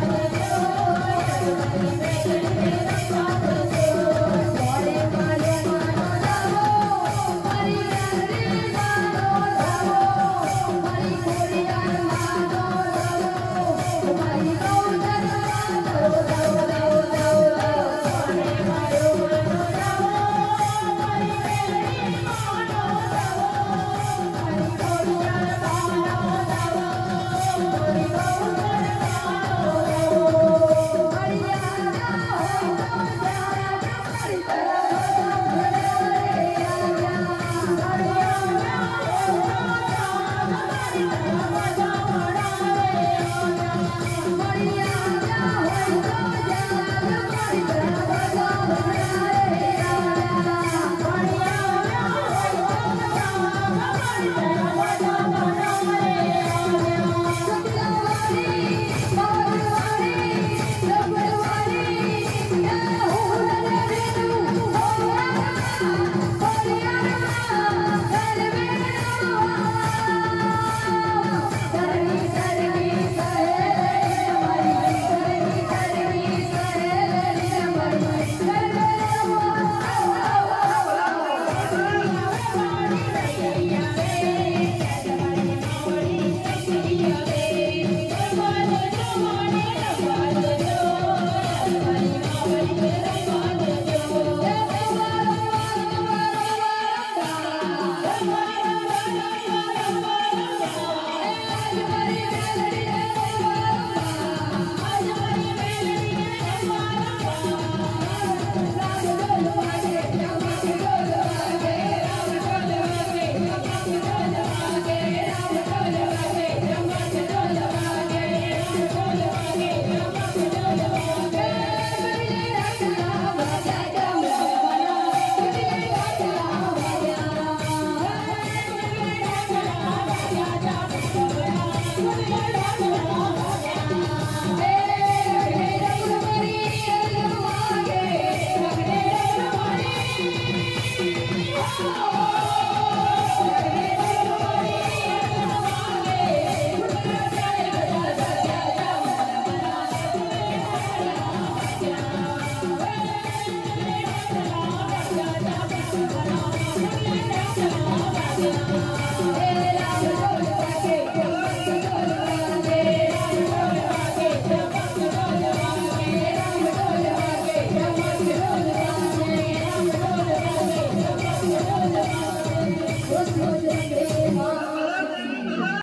감사합니다.